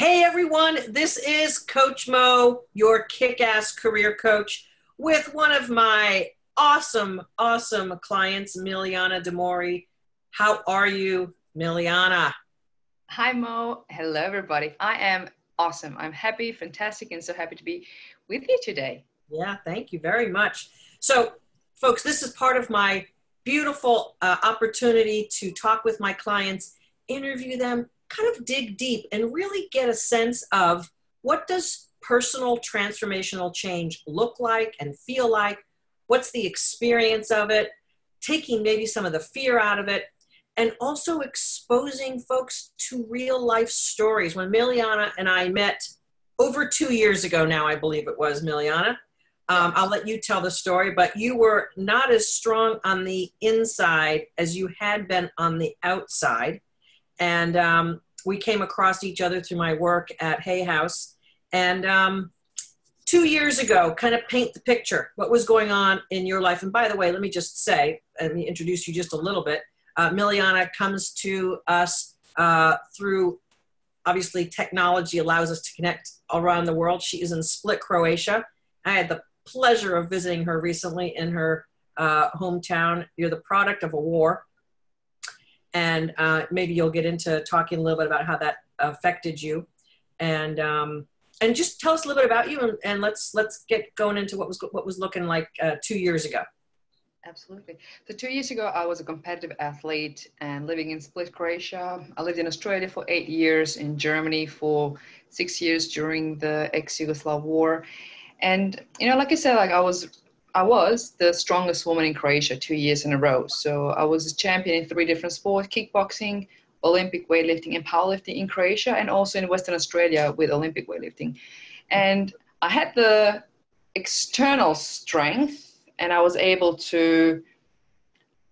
Hey everyone, this is Coach Mo, your kick ass career coach, with one of my awesome, awesome clients, Milijana de Mori. How are you, Milijana? Hi, Mo. Hello, everybody. I am awesome. I'm happy, fantastic, and so happy to be with you today. Yeah, thank you very much. So, folks, this is part of my beautiful uh, opportunity to talk with my clients, interview them, kind of dig deep and really get a sense of what does personal transformational change look like and feel like? What's the experience of it? Taking maybe some of the fear out of it and also exposing folks to real life stories. When milijana and i met over two years ago now i believe it was milijana um, i'll let you tell the story but you were not as strong on the inside as you had been on the outside and um, we came across each other through my work at Hay House. And um, two years ago, kind of paint the picture. What was going on in your life? And by the way, let me just say, let me introduce you just a little bit. Uh, Milijana comes to us uh, through obviously technology allows us to connect around the world. She is in Split, Croatia. I had the pleasure of visiting her recently in her uh, hometown. You're the product of a war and uh, maybe you'll get into talking a little bit about how that affected you. And um, and just tell us a little bit about you and, and let's let's get going into what was what was looking like uh, two years ago. Absolutely. So two years ago i was a competitive athlete and living in split croatia. I lived in australia for eight years in germany for six years during the ex-yugoslav war. And you know like i said like i was I was the strongest woman in Croatia two years in a row. So I was a champion in three different sports kickboxing, Olympic weightlifting, and powerlifting in Croatia, and also in Western Australia with Olympic weightlifting. And I had the external strength, and I was able to,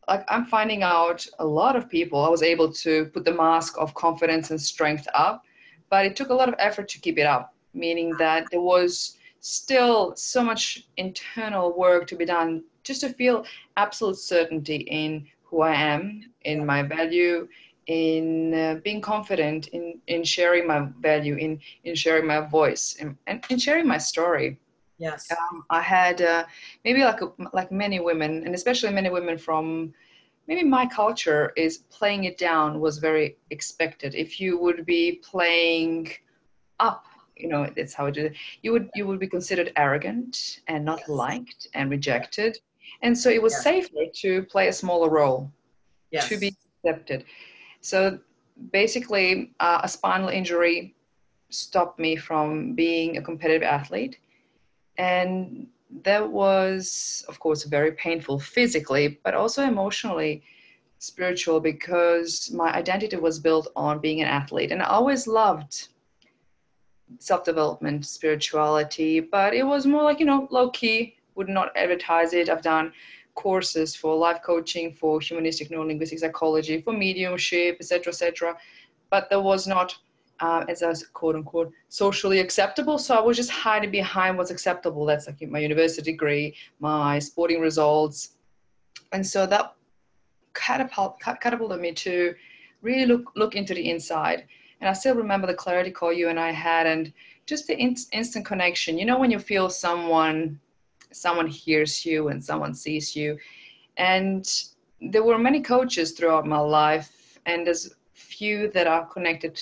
like, I'm finding out a lot of people, I was able to put the mask of confidence and strength up, but it took a lot of effort to keep it up, meaning that there was still so much internal work to be done just to feel absolute certainty in who I am, in my value, in uh, being confident, in, in sharing my value, in, in sharing my voice, and, and in sharing my story. Yes. Um, I had uh, maybe like a, like many women, and especially many women from maybe my culture is playing it down was very expected. If you would be playing up you know that's how it is you would you would be considered arrogant and not yes. liked and rejected and so it was yes. safer to play a smaller role yes. to be accepted so basically uh, a spinal injury stopped me from being a competitive athlete and that was of course very painful physically but also emotionally spiritual because my identity was built on being an athlete and i always loved self development, spirituality, but it was more like, you know, low key, would not advertise it. I've done courses for life coaching, for humanistic neurolinguistic psychology, for mediumship, etc., etc. But there was not, uh, as I was quote unquote, socially acceptable. So I was just hiding behind what's acceptable. That's like my university degree, my sporting results. And so that catapult, catapulted me to really look, look into the inside and I still remember the clarity call you and I had, and just the in- instant connection. You know, when you feel someone, someone hears you and someone sees you. And there were many coaches throughout my life, and there's few that are connected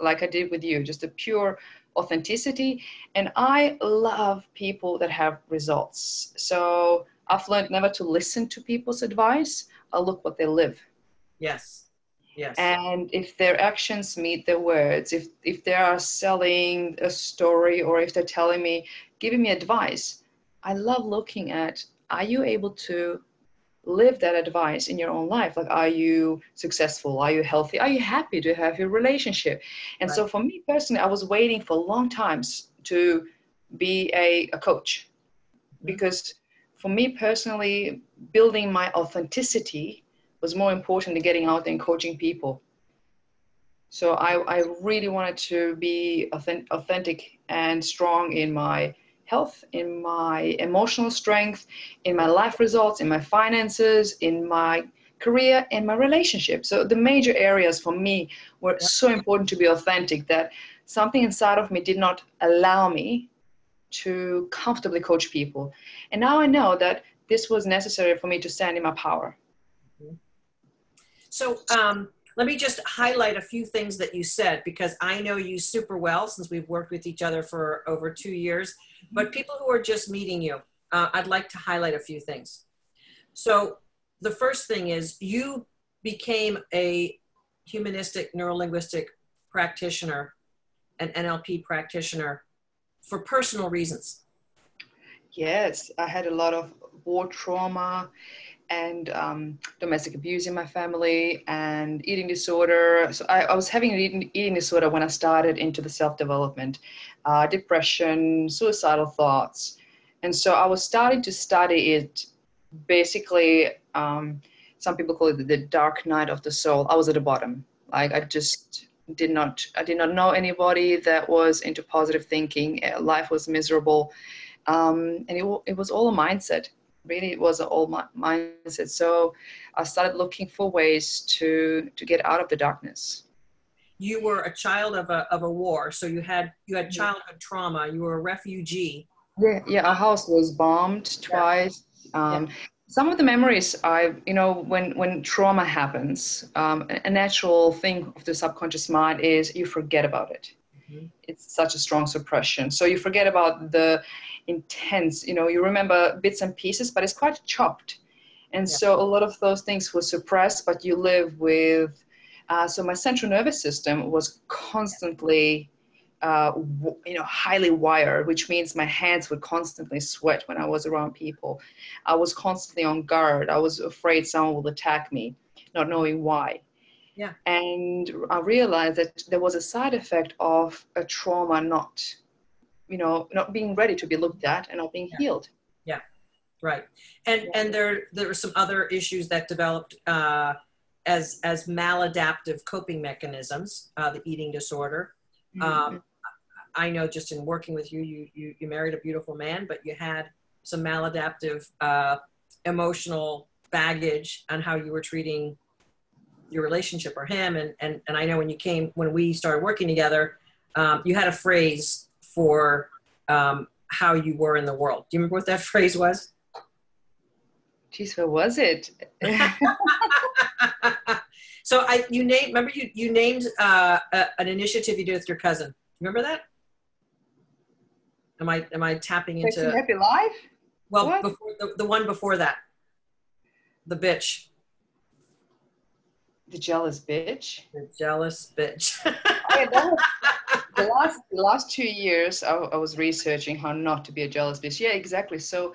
like I did with you, just a pure authenticity. And I love people that have results. So I've learned never to listen to people's advice. I look what they live. Yes. Yes. And if their actions meet their words, if if they are selling a story or if they're telling me, giving me advice, I love looking at are you able to live that advice in your own life? Like are you successful? Are you healthy? Are you happy to have your relationship? And right. so for me personally, I was waiting for long times to be a, a coach. Mm-hmm. Because for me personally, building my authenticity was more important than getting out there and coaching people. So I, I really wanted to be authentic and strong in my health, in my emotional strength, in my life results, in my finances, in my career, in my relationship. So the major areas for me were so important to be authentic that something inside of me did not allow me to comfortably coach people. And now I know that this was necessary for me to stand in my power. So um, let me just highlight a few things that you said because I know you super well since we've worked with each other for over two years. But people who are just meeting you, uh, I'd like to highlight a few things. So the first thing is you became a humanistic neurolinguistic practitioner, an NLP practitioner for personal reasons. Yes, I had a lot of war trauma and um, domestic abuse in my family and eating disorder. So I, I was having an eating, disorder when I started into the self development, uh, depression, suicidal thoughts. And so I was starting to study it basically. Um, some people call it the dark night of the soul. I was at the bottom. Like I just did not, I did not know anybody that was into positive thinking. Uh, life was miserable. Um, and it, it was all a mindset really it was an old mindset. So i started looking for ways to to get out of the darkness. You were a child of a, of a war so you had you had childhood trauma. You were a refugee. Yeah yeah our house was bombed twice. Yeah. Um, yeah. some of the memories i you know when when trauma happens um, a natural thing of the subconscious mind is you forget about it mm-hmm. it's such a strong suppression so you forget about the intense you know you remember bits and pieces but it's quite chopped and yeah. so a lot of those things were suppressed but you live with uh, so my central nervous system was constantly uh, you know highly wired which means my hands would constantly sweat when i was around people i was constantly on guard i was afraid someone would attack me not knowing why yeah and i realized that there was a side effect of a trauma not you know not being ready to be looked at and not being yeah. healed yeah right and yeah. and there there were some other issues that developed uh, as as maladaptive coping mechanisms uh, the eating disorder mm-hmm. um, i know just in working with you, you you you married a beautiful man but you had some maladaptive uh, emotional baggage on how you were treating your relationship or him and and, and i know when you came when we started working together um, you had a phrase for um, how you were in the world. Do you remember what that phrase was? Geez, what was it? so I, you named. Remember, you you named uh, a, an initiative you did with your cousin. Remember that? Am I am I tapping into Happy Life? Well, what? before the, the one before that, the bitch. The jealous bitch. The jealous bitch. the last the last two years I, I, was researching how not to be a jealous bitch yeah exactly so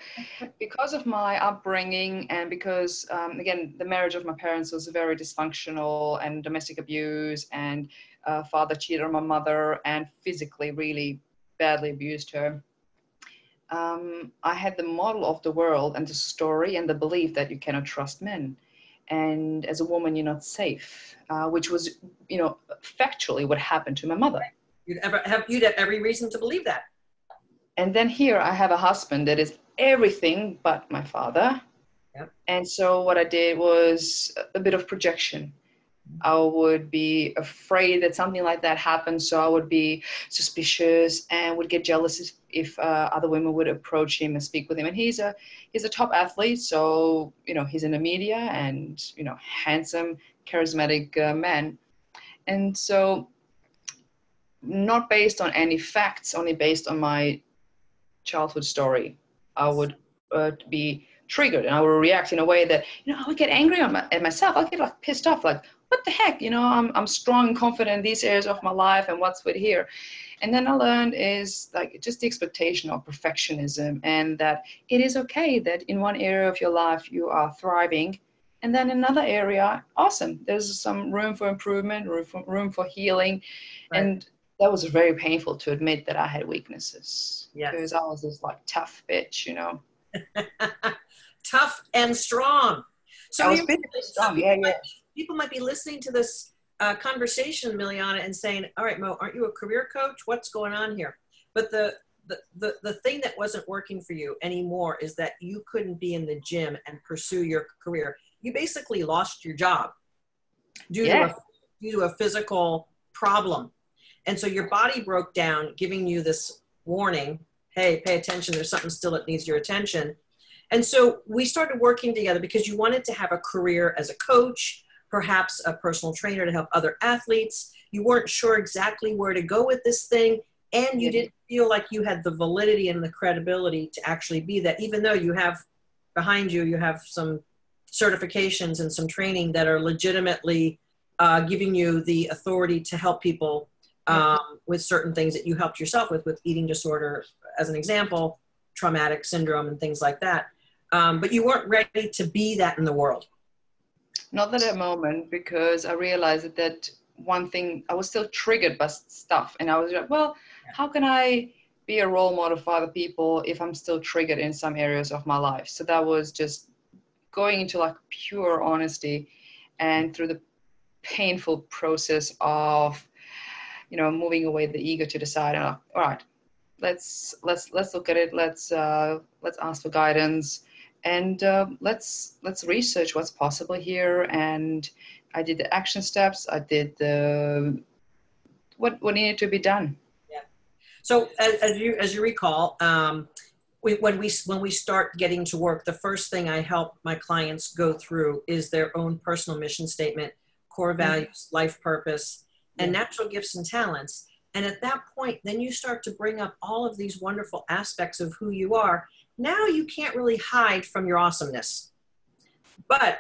because of my upbringing and because um, again the marriage of my parents was very dysfunctional and domestic abuse and uh, father cheated on my mother and physically really badly abused her um, i had the model of the world and the story and the belief that you cannot trust men and as a woman you're not safe uh, which was you know factually what happened to my mother You'd ever have you'd have every reason to believe that. And then here I have a husband that is everything but my father. Yep. And so what I did was a bit of projection. I would be afraid that something like that happened, so I would be suspicious and would get jealous if, if uh, other women would approach him and speak with him. And he's a he's a top athlete, so you know he's in the media and you know handsome, charismatic uh, man. And so not based on any facts, only based on my childhood story. I would uh, be triggered and I would react in a way that, you know, I would get angry on my, at myself. I'll get like pissed off, like, what the heck? You know, I'm, I'm strong and confident in these areas of my life and what's with here. And then I learned is like just the expectation of perfectionism and that it is okay that in one area of your life you are thriving and then another area, awesome. There's some room for improvement, room for, room for healing. Right. And that was very painful to admit that I had weaknesses. Yeah. Because I was this like tough bitch, you know. tough and strong. So I was strong. Yeah, yeah. People might be listening to this uh, conversation, Milijana, and saying, "All right, Mo, aren't you a career coach? What's going on here?" But the the, the, the thing that wasn't working for you anymore is that you couldn't be in the gym and pursue your career. You basically lost your job due, to, a, due to a physical problem And so your body broke down, giving you this warning hey, pay attention, there's something still that needs your attention. And so we started working together because you wanted to have a career as a coach, perhaps a personal trainer to help other athletes. You weren't sure exactly where to go with this thing, and you didn't feel like you had the validity and the credibility to actually be that, even though you have behind you, you have some certifications and some training that are legitimately uh, giving you the authority to help people um, with certain things that you helped yourself with, with eating disorder, as an example, traumatic syndrome and things like that. Um, but you weren't ready to be that in the world. Not at that moment, because I realized that one thing I was still triggered by stuff, and I was like, well, how can I be a role model for other people if I'm still triggered in some areas of my life? So that was just going into like pure honesty, and through the painful process of you know moving away the ego to the side and all right let's let's let's look at it let's uh, let's ask for guidance and uh, let's let's research what's possible here and i did the action steps i did the what what needed to be done yeah so as, as you as you recall um, we, when we when we start getting to work the first thing i help my clients go through is their own personal mission statement core mm-hmm. values mm-hmm. life purpose and yeah. natural gifts and talents and at that point, then you start to bring up all of these wonderful aspects of who you are. Now you can't really hide from your awesomeness. But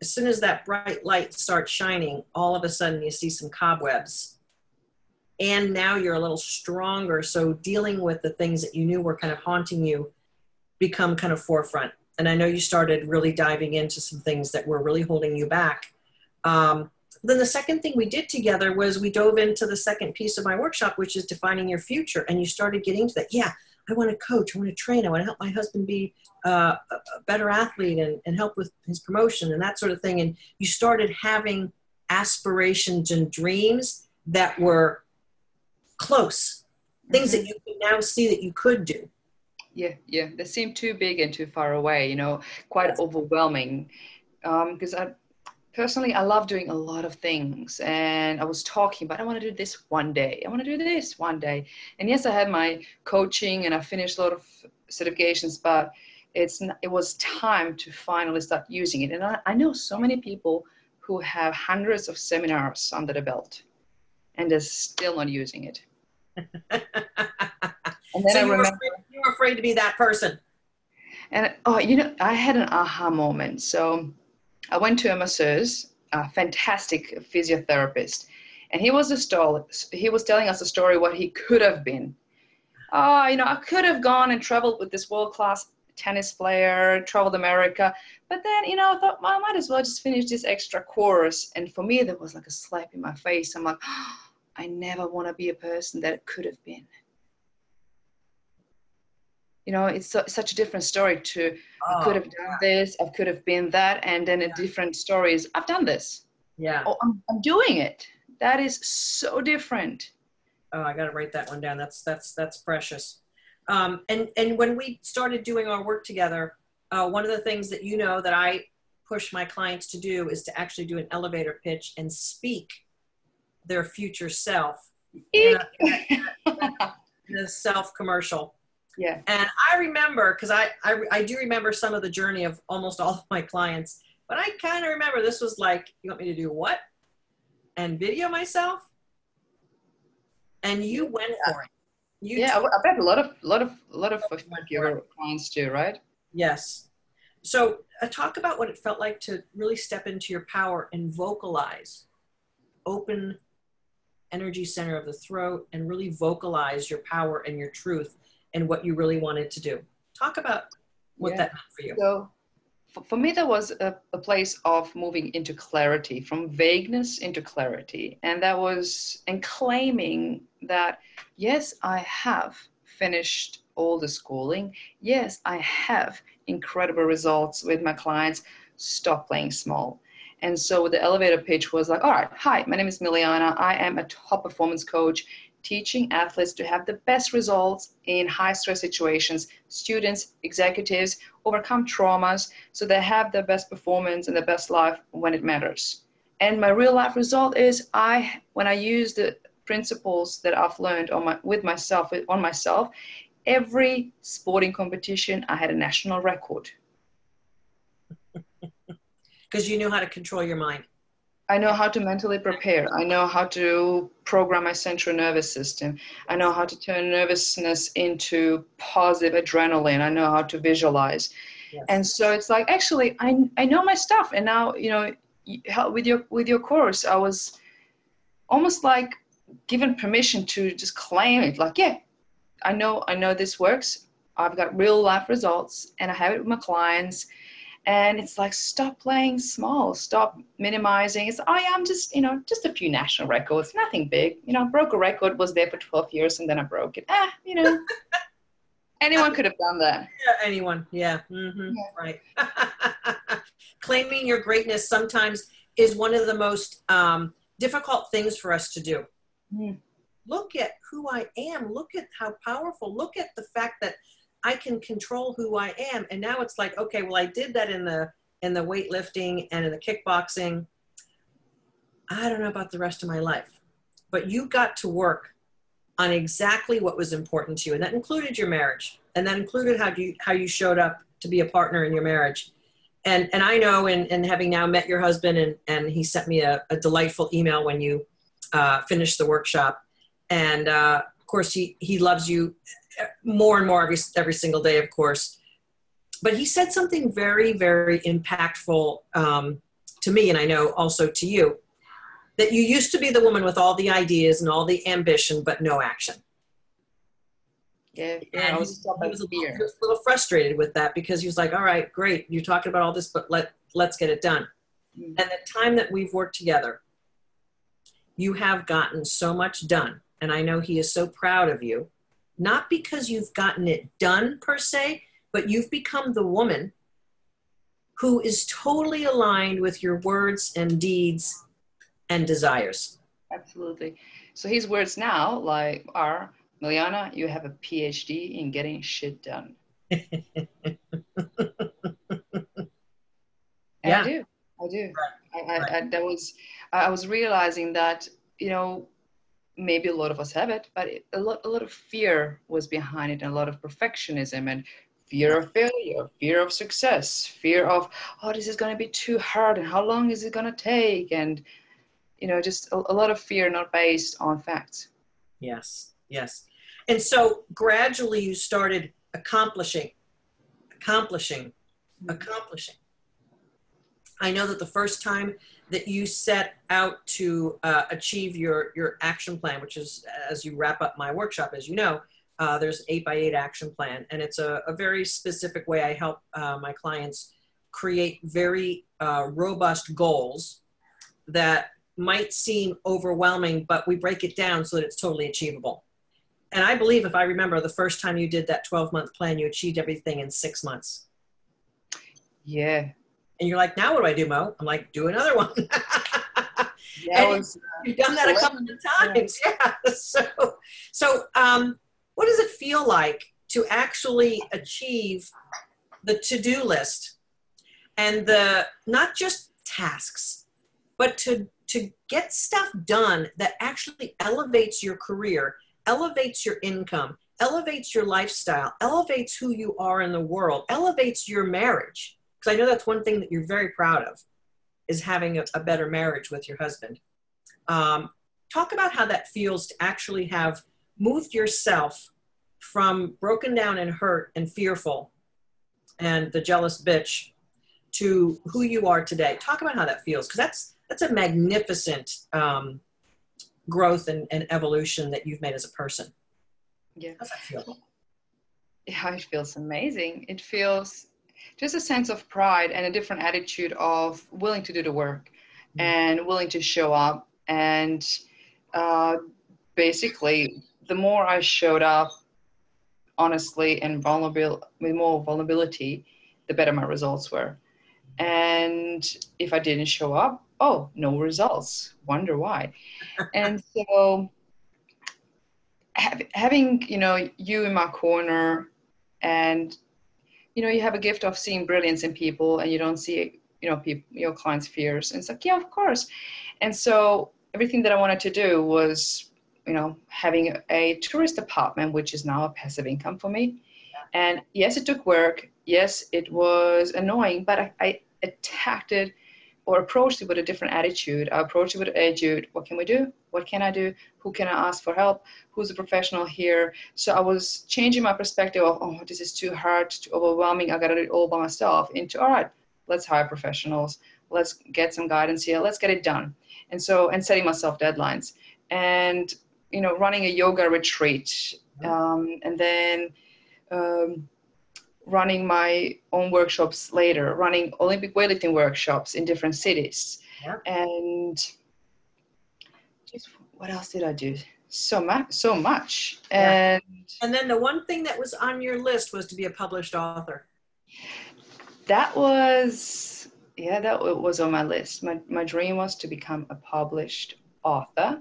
as soon as that bright light starts shining, all of a sudden you see some cobwebs. And now you're a little stronger. So dealing with the things that you knew were kind of haunting you become kind of forefront. And I know you started really diving into some things that were really holding you back. Um, then the second thing we did together was we dove into the second piece of my workshop, which is defining your future. And you started getting to that. Yeah, I want to coach, I want to train, I want to help my husband be uh, a better athlete and, and help with his promotion and that sort of thing. And you started having aspirations and dreams that were close, things that mm-hmm. you can now see that you could do. Yeah, yeah, they seem too big and too far away, you know, quite overwhelming. Because um, I personally i love doing a lot of things and i was talking but i want to do this one day i want to do this one day. And yes i had my coaching and i finished a lot of certifications but it's it was time to finally start using it. And i, I know so many people who have hundreds of seminars under the belt and they're still not using it. And then so I you, remember, afraid, you were afraid to be that person. And oh you know i had an aha moment. So I went to a masseuse, a fantastic physiotherapist, and he was a. He was telling us a story what he could have been. Oh, you know, I could have gone and traveled with this world-class tennis player, traveled America, but then you know, I thought well, I might as well just finish this extra course. And for me, there was like a slap in my face. I'm like, oh, I never want to be a person that it could have been you know it's so, such a different story to oh, i could have done yeah. this i could have been that and then a different story is i've done this. Yeah. Oh I'm, I'm doing it. That is so different. Oh i gotta write that one down. That's that's that's precious. Um, and and when we started doing our work together uh, one of the things that you know that i push my clients to do is to actually do an elevator pitch and speak their future self. In a, in a, in a self commercial yeah. And I remember, because I, I, I do remember some of the journey of almost all of my clients, but I kind of remember this was like, you want me to do what? And video myself? And you went yeah. for it. You yeah, I bet a lot of, lot of, lot of your clients do, right? Yes. So uh, talk about what it felt like to really step into your power and vocalize, open energy center of the throat, and really vocalize your power and your truth and what you really wanted to do. Talk about what yeah. that meant for you. So, for me, that was a, a, place of moving into clarity, from vagueness into clarity. And that was in claiming that, yes, I have finished all the schooling. Yes, I have incredible results with my clients. Stop playing small. And so the elevator pitch was like, all right, hi, my name is Milijana. I am a top performance coach teaching athletes to have the best results in high stress situations, students, executives overcome traumas so they have the best performance and the best life when it matters. And my real life result is I when I use the principles that I've learned on my with myself on myself. Every sporting competition, I had a national record. Because you knew how to control your mind. I know how to mentally prepare. I know how to program my central nervous system. I know how to turn nervousness into positive adrenaline. I know how to visualize. Yes. And so it's like actually I I know my stuff and now, you know, with your with your course, I was almost like given permission to just claim it like, yeah, I know I know this works. I've got real life results and I have it with my clients and it's like stop playing small stop minimizing. It's oh yeah i'm just you know just a few national records nothing big. You know broke a record was there for 12 years and then i broke it. Ah you know. Anyone could have done that. Yeah anyone. Yeah, mm-hmm. yeah. right. Claiming your greatness sometimes is one of the most um, difficult things for us to do. Mm. look at who i am. Look at how powerful. Look at the fact that I can control who I am. And now it's like, okay, well, I did that in the in the weightlifting and in the kickboxing. I don't know about the rest of my life, but you got to work on exactly what was important to you, and that included your marriage, and that included how you how you showed up to be a partner in your marriage. And and I know, and and having now met your husband, and and he sent me a, a delightful email when you uh, finished the workshop, and uh, of course he he loves you more and more every, every single day, of course. But he said something very, very impactful um, to me, and I know also to you, that you used to be the woman with all the ideas and all the ambition, but no action. Yeah, and he, was, he, was little, he, was, a little frustrated with that because he was like, "All right, great, you're talking about all this, but let let's get it done." Mm-hmm. And the time that we've worked together, you have gotten so much done, and I know he is so proud of you not because you've gotten it done per se, but you've become the woman who is totally aligned with your words and deeds and desires. Absolutely. So his words now like are Milijana, you have a PhD in getting shit done. yeah. I do. I do. Right. I, I, I, that was I was realizing that you know maybe a lot of us have it, but it, a lot a lot of fear was behind it, and a lot of perfectionism and fear of failure, fear of success, fear of oh this is going to be too hard, and how long is it going to take, and you know just a, a lot of fear not based on facts. Yes, yes, and so gradually you started accomplishing, accomplishing, mm-hmm. accomplishing. I know that the first time that you set out to uh, achieve your your action plan, which is as you wrap up my workshop, as you know, uh, there's eight by eight action plan, and it's a, a very specific way I help uh, my clients create very uh, robust goals that might seem overwhelming, but we break it down so that it's totally achievable. And I believe, if I remember, the first time you did that 12 month plan, you achieved everything in six months. Yeah, and you're like, now what do I do, Mo? I'm like, do another one. yeah, was, uh, you've done that a couple of times. Yeah. yeah. So, so um, what does it feel like to actually achieve the to-do list and the not just tasks, but to to get stuff done that actually elevates your career, elevates your income, elevates your lifestyle, elevates who you are in the world, elevates your marriage because I know that's one thing that you're very proud of is having a, a better marriage with your husband. Um, talk about how that feels to actually have moved yourself from broken down and hurt and fearful and the jealous bitch to who you are today. Talk about how that feels because that's that's a magnificent um, growth and, and, evolution that you've made as a person. Yeah. How's that feel? Yeah, it feels amazing. It feels just a sense of pride and a different attitude of willing to do the work mm-hmm. and willing to show up. And uh, basically the more i showed up honestly and vulnerable with more vulnerability the better my results were. And if i didn't show up oh no results. Wonder why. And so having you know you in my corner and you know you have a gift of seeing brilliance in people and you don't see you know people your clients fears and it's like yeah of course and so everything that i wanted to do was you know, having a tourist apartment, which is now a passive income for me. And yes, it took work. Yes, it was annoying, but I, I attacked it or approached it with a different attitude. I approached it with an attitude. What can we do? What can I do? Who can I ask for help? Who's a professional here? So I was changing my perspective of, oh, this is too hard, too overwhelming. I got to do it all by myself into, all right, let's hire professionals. Let's get some guidance here. Let's get it done. And so, and setting myself deadlines and, you know, running a yoga retreat. Um, and then, um, running my own workshops later, running Olympic weightlifting workshops in different cities. Yeah. And what else did I do? So much, so much. Yeah. And and then the one thing that was on your list was to be a published author. That was yeah, that was on my list. My my dream was to become a published author.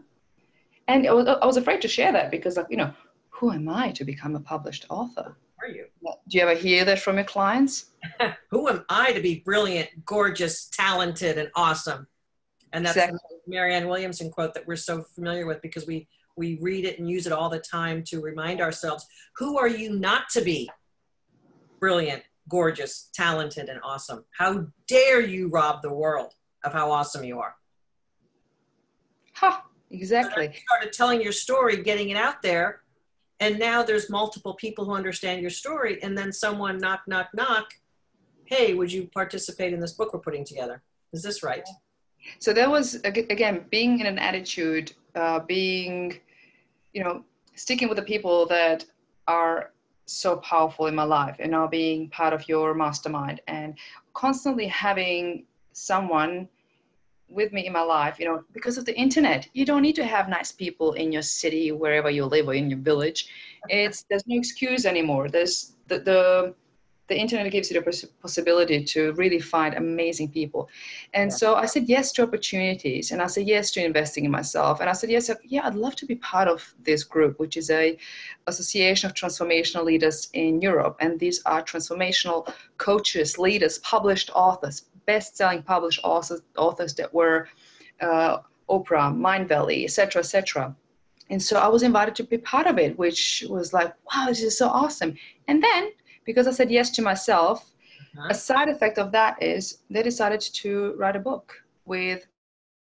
And I was, I was afraid to share that because like, you know, who am I to become a published author? are you? Do you ever hear that from your clients? Who am I to be brilliant, gorgeous, talented, and awesome? And that's exactly. Marianne Williamson quote that we're so familiar with because we we read it and use it all the time to remind ourselves, who are you not to be? Brilliant, gorgeous, talented, and awesome. How dare you rob the world of how awesome you are? Ha, huh, exactly. you started telling your story, getting it out there, and now there's multiple people who understand your story and then someone knock knock knock hey would you participate in this book we're putting together is this right so there was again being in an attitude uh, being you know sticking with the people that are so powerful in my life and now being part of your mastermind and constantly having someone with me in my life you know because of the internet you don't need to have nice people in your city wherever you live or in your village. It's there's no excuse anymore. There's the the, the internet gives you the possibility to really find amazing people and yeah. so i said yes to opportunities and i said yes to investing in myself and i said yes yeah i'd love to be part of this group which is a association of transformational leaders in europe and these are transformational coaches leaders published authors best-selling published authors, authors that were uh, Oprah, Mindvalley, etc., etc. And so I was invited to be part of it, which was like, wow, this is so awesome. And then, because I said yes to myself, uh-huh. a side effect of that is they decided to write a book with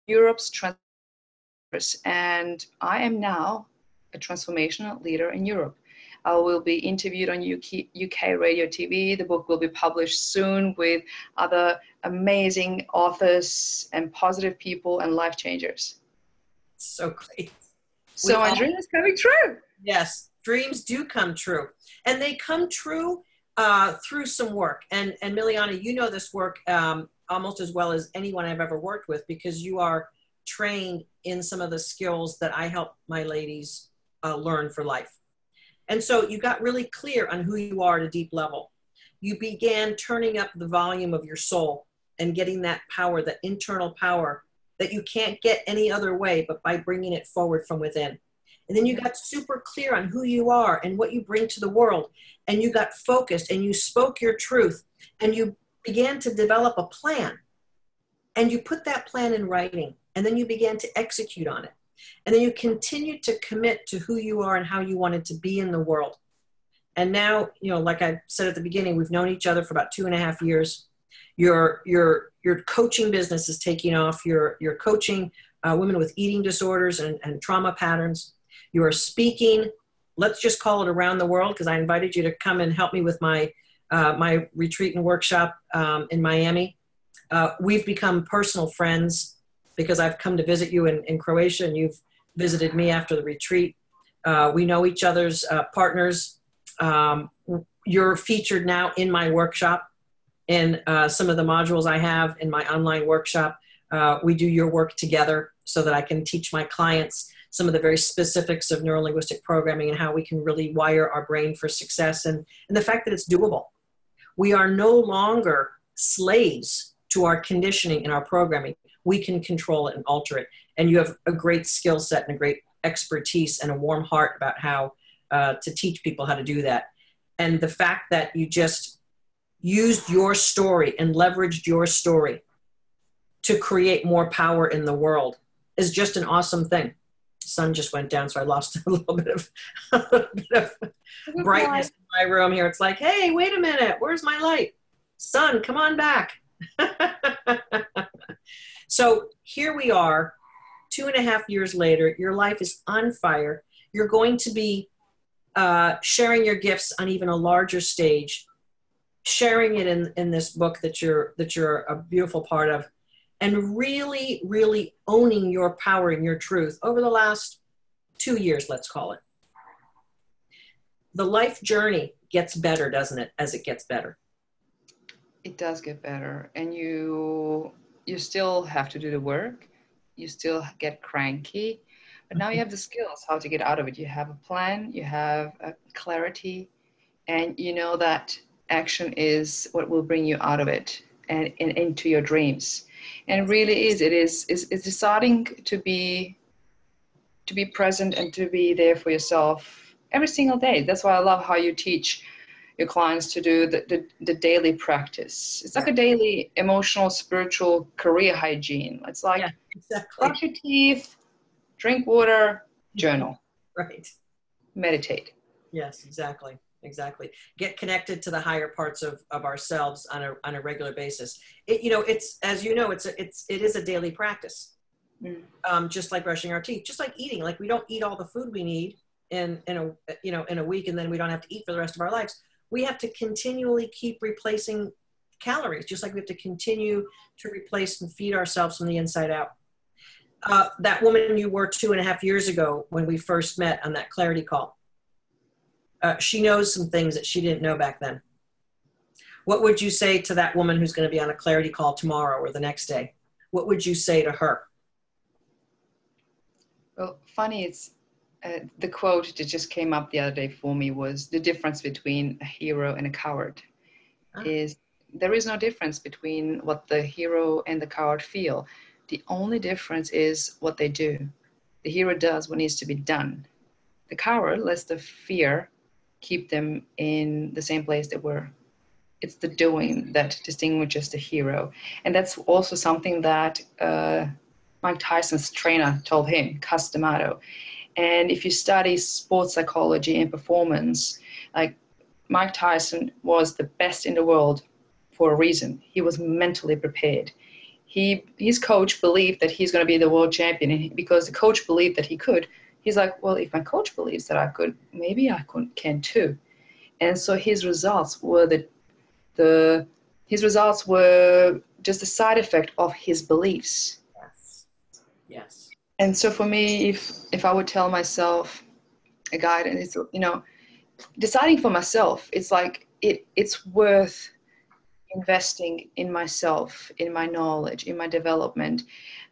Europe's transformers. And I am now a transformational leader in Europe. I will be interviewed on UK, UK radio TV. The book will be published soon with other amazing authors and positive people and life changers. So great. So we my all, dream is coming true. Yes, dreams do come true. And they come true uh, through some work. And, and Milijana, you know this work um, almost as well as anyone I've ever worked with because you are trained in some of the skills that I help my ladies uh, learn for life. And so you got really clear on who you are at a deep level. You began turning up the volume of your soul and getting that power, that internal power that you can't get any other way but by bringing it forward from within. And then you got super clear on who you are and what you bring to the world. And you got focused and you spoke your truth and you began to develop a plan. And you put that plan in writing and then you began to execute on it. And then you continued to commit to who you are and how you wanted to be in the world. And now, you know, like I said at the beginning, we've known each other for about two and a half years. Your your your coaching business is taking off. You're you're coaching uh, women with eating disorders and, and trauma patterns. You are speaking. Let's just call it around the world because I invited you to come and help me with my uh, my retreat and workshop um, in Miami. Uh, we've become personal friends because I've come to visit you in, in Croatia and you've visited me after the retreat. Uh, we know each other's uh, partners. Um, you're featured now in my workshop in uh, some of the modules I have in my online workshop. Uh, we do your work together so that I can teach my clients some of the very specifics of neurolinguistic programming and how we can really wire our brain for success and, and the fact that it's doable. We are no longer slaves to our conditioning and our programming we can control it and alter it. And you have a great skill set and a great expertise and a warm heart about how uh, to teach people how to do that. And the fact that you just used your story and leveraged your story to create more power in the world is just an awesome thing. Sun just went down, so I lost a little bit of, a little bit of brightness in my room here. It's like, hey, wait a minute, where's my light? Sun, come on back. so here we are, two and a half years later. Your life is on fire. You're going to be uh, sharing your gifts on even a larger stage, sharing it in, in this book that you're that you're a beautiful part of and really, really owning your power and your truth over the last two years, let's call it. The life journey gets better, doesn't it, as it gets better? It does get better. And you you still have to do the work. You still get cranky. But now you have the skills how to get out of it. You have a plan, you have a clarity, and you know that action is what will bring you out of it and, and into your dreams and really is it is is, is deciding to be to be present and to be there for yourself every single day. That's why i love how you teach your clients to do the, the, the daily practice. It's like a daily emotional spiritual career hygiene. It's like yeah, exactly. brush your teeth drink water journal. Right. Meditate. Yes exactly exactly. Get connected to the higher parts of, of ourselves on a, on a regular basis. It, you know it's as you know it's a, it's it is a daily practice. Mm. um, just like brushing our teeth just like eating. Like we don't eat all the food we need in in a you know in a week and then we don't have to eat for the rest of our lives. We have to continually keep replacing calories just like we have to continue to replace and feed ourselves from the inside out. Uh, that woman you were two and a half years ago when we first met on that clarity call uh, she knows some things that she didn't know back then. What would you say to that woman who's going to be on a clarity call tomorrow or the next day? What would you say to her? Well, funny, it's uh, the quote that just came up the other day for me was the difference between a hero and a coward ah. is there is no difference between what the hero and the coward feel. The only difference is what they do. The hero does what needs to be done. The coward lets the fear keep them in the same place they were. It's the doing that distinguishes the hero. And that's also something that uh, Mike Tyson's trainer told him, Cus D'Amato. And if you study sports psychology and performance, like Mike Tyson was the best in the world for a reason. He was mentally prepared. He, his coach believed that he's going to be the world champion, because the coach believed that he could, he's like, well, if my coach believes that I could, maybe I could, can too. And so his results were the, the his results were just a side effect of his beliefs. Yes. Yes. And so for me, if if I would tell myself a guidance, it's you know, deciding for myself, it's like it it's worth investing in myself, in my knowledge, in my development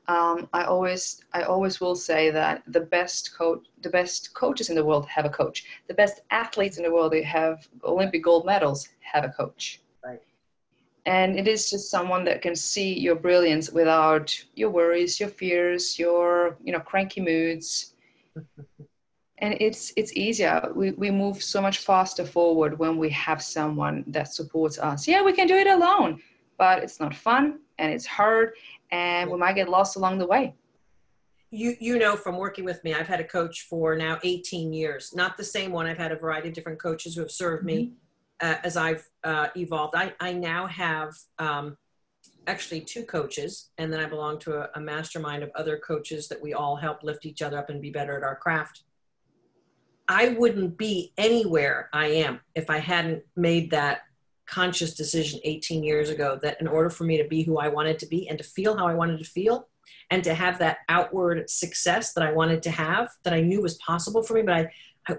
um, I always I always will say that the best coach the best coaches in the world have a coach. The best athletes in the world they have Olympic gold medals have a coach. Right. And it is just someone that can see your brilliance without your worries, your fears, your you know cranky moods. and it's it's easier. We we move so much faster forward when we have someone that supports us. Yeah, we can do it alone, but it's not fun and it's hard and we might get lost along the way. You, you know from working with me, I've had a coach for now 18 years. Not the same one. I've had a variety of different coaches who have served me mm-hmm. uh, as I've uh, evolved. I, I now have um, actually two coaches, and then I belong to a, a mastermind of other coaches that we all help lift each other up and be better at our craft. I wouldn't be anywhere I am if I hadn't made that conscious decision 18 years ago that in order for me to be who I wanted to be and to feel how I wanted to feel and to have that outward success that I wanted to have that I knew was possible for me, but I,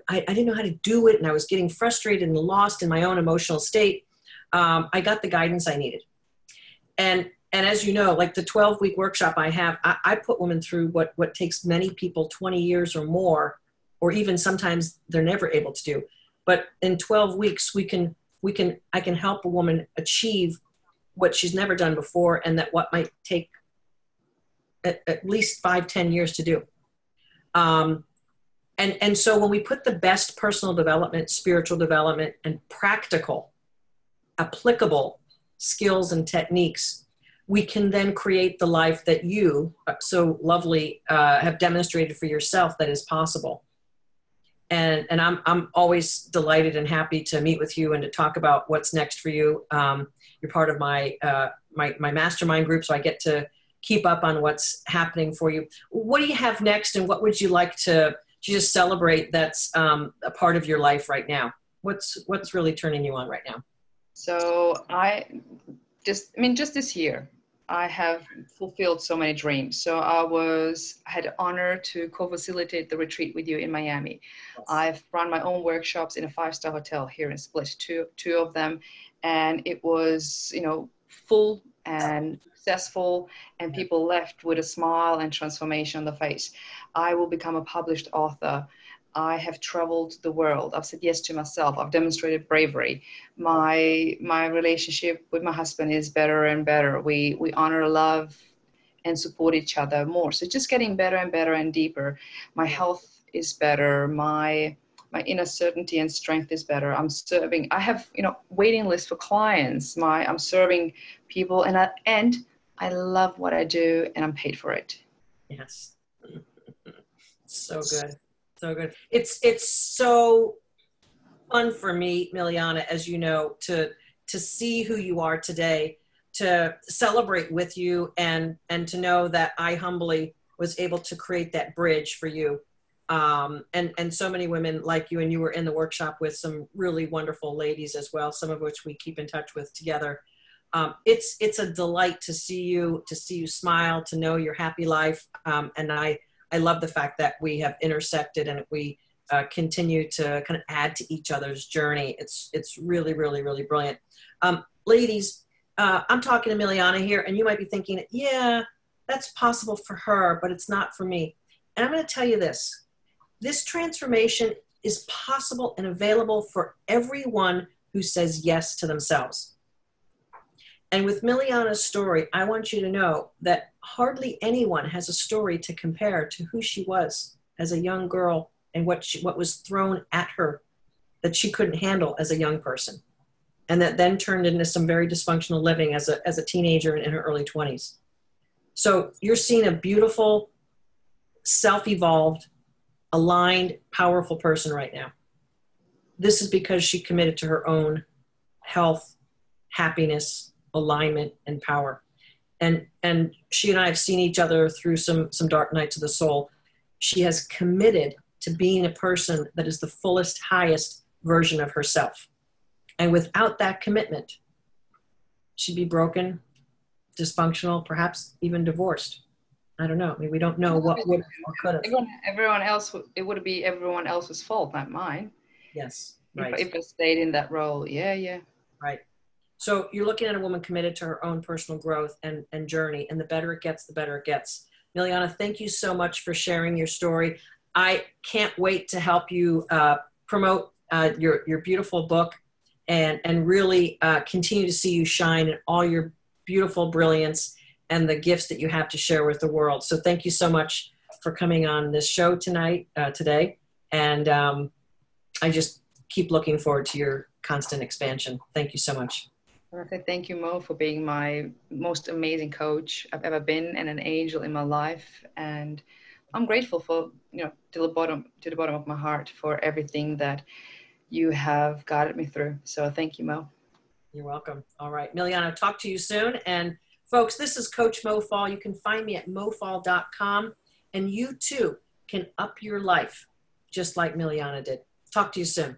I, I didn't know how to do it and I was getting frustrated and lost in my own emotional state. Um, I got the guidance I needed. And and as you know, like the 12 week workshop I have, I, I put women through what what takes many people 20 years or more, or even sometimes they're never able to do. But in 12 weeks, we can we can i can help a woman achieve what she's never done before and that what might take at, at least five ten years to do um, and and so when we put the best personal development spiritual development and practical applicable skills and techniques we can then create the life that you uh, so lovely uh, have demonstrated for yourself that is possible. And, and I'm, I'm always delighted and happy to meet with you and to talk about what's next for you. Um, you're part of my, uh, my, my mastermind group, so I get to keep up on what's happening for you. What do you have next, and what would you like to, to just celebrate that's um, a part of your life right now? What's, what's really turning you on right now? So I just, I mean, just this year, I have fulfilled so many dreams. So I was I had the honor to co-facilitate the retreat with you in Miami. Yes. I've run my own workshops in a five-star hotel here in Split, two two of them, and it was you know full and successful, and people left with a smile and transformation on the face. I will become a published author. I have traveled the world. I've said yes to myself. I've demonstrated bravery. My my relationship with my husband is better and better. We we honor love and support each other more. So just getting better and better and deeper. My health is better. My my inner certainty and strength is better. I'm serving. I have you know waiting list for clients. My I'm serving people and I, and I love what I do and I'm paid for it. Yes. so good so good. It's it's so fun for me, Milijana, as you know, to to see who you are today, to celebrate with you, and and to know that I humbly was able to create that bridge for you. Um, and and so many women like you, and you were in the workshop with some really wonderful ladies as well, some of which we keep in touch with together. Um, it's it's a delight to see you, to see you smile, to know your happy life, um, and I I love the fact that we have intersected and we uh, continue to kind of add to each other's journey. It's it's really really really brilliant. Um, ladies, uh, I'm talking to Milijana here, and you might be thinking, yeah, that's possible for her, but it's not for me. And I'm going to tell you this: this transformation is possible and available for everyone who says yes to themselves. And with Milijana's story, I want you to know that hardly anyone has a story to compare to who she was as a young girl and what she, what was thrown at her that she couldn't handle as a young person. And that then turned into some very dysfunctional living as a, as a teenager in her early 20s. So you're seeing a beautiful, self evolved, aligned, powerful person right now. This is because she committed to her own health, happiness, alignment and power. And and she and i have seen each other through some some dark nights of the soul. She has committed to being a person that is the fullest highest version of herself. And without that commitment she'd be broken dysfunctional perhaps even divorced. I don't know. I mean we don't know what would or could have. Everyone, everyone else it would be everyone else's fault not mine. Yes right. if, if i stayed in that role yeah yeah. Right so you're looking at a woman committed to her own personal growth and, and journey, and the better it gets, the better it gets. Milijana, thank you so much for sharing your story. I can't wait to help you uh, promote uh, your, your beautiful book and, and really uh, continue to see you shine in all your beautiful brilliance and the gifts that you have to share with the world. So thank you so much for coming on this show tonight, uh, today. And um, I just keep looking forward to your constant expansion. Thank you so much. Perfect. Thank you, Mo, for being my most amazing coach I've ever been and an angel in my life. And I'm grateful for, you know, to the bottom to the bottom of my heart for everything that you have guided me through. So thank you, Mo. You're welcome. All right. Milijana, talk to you soon. And folks, this is Coach Mo Faul. You can find me at mofaul.com and you too can up your life just like Milijana did. Talk to you soon.